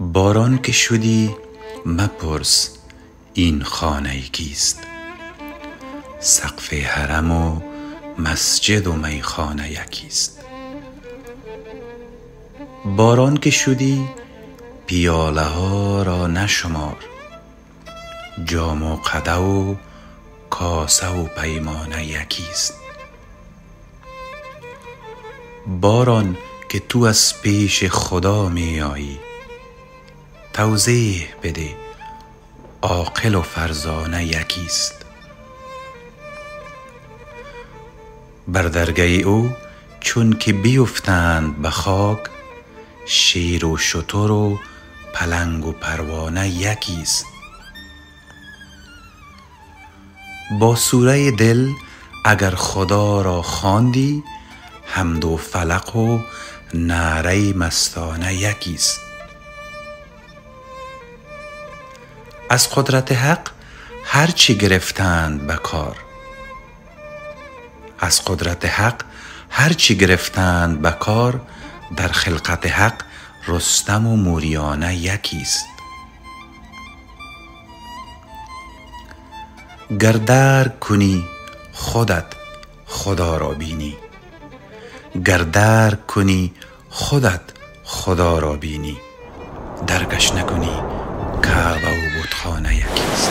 باران که شدی مپرس این خانه کیست؟ سقف حرم و مسجد و میخانه یکیست. باران که شدی پیاله ها را نشمار. جام و قدح و کاسه و پیمانه یکیست. باران که تو از پیش خدا می آیی توضیح بده. عاقل و فرزانه یکیست. بر درگه او چون که بیفتند به خاک شیر و شتر و پلنگ و پروانه یکیست. با سوره دل اگر خدا را خواندی حمد و فلق و نعره مستانه یکیست. از قدرت حق هر چه گرفتند به کار. از قدرت حق هر چه گرفتند به کار در خلقت حق رستم و موریانه یکیست گر درک کنی خودت خدا را بینی. گر درک کنی خودت خدا را بینی. درکش نکنی کعبه و بتخانه یکیست.